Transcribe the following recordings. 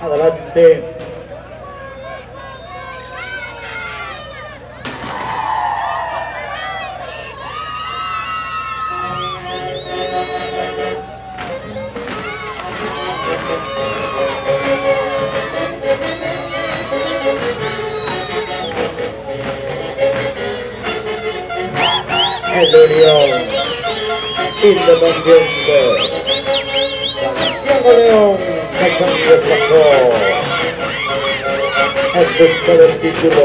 Adelante. El Unión Independiente Santiago León Cachañas bajó en busca del título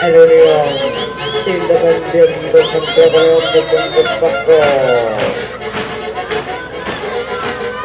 El Unión Independiente Santiago León de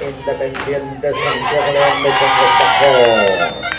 independientes Santiago León de Compostela.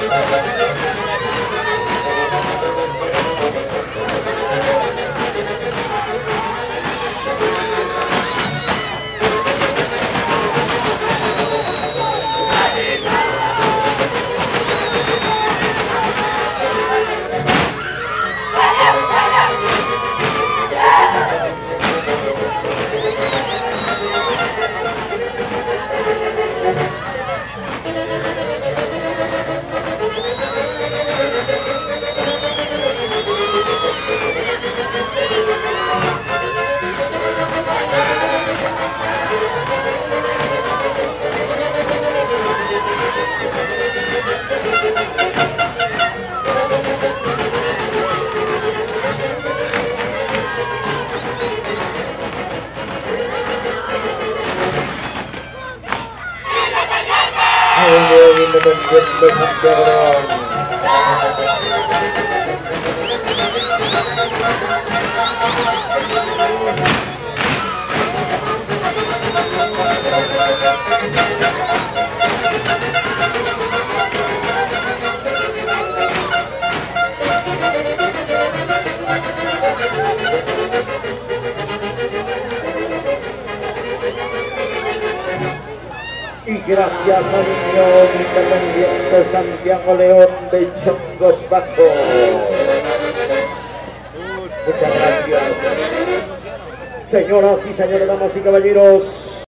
Thank you. Unión Independiente Santiago León. Y gracias a Unión Independiente Santiago León de Chongos Bajo. Muchas gracias. Señoras y señores, damas y caballeros.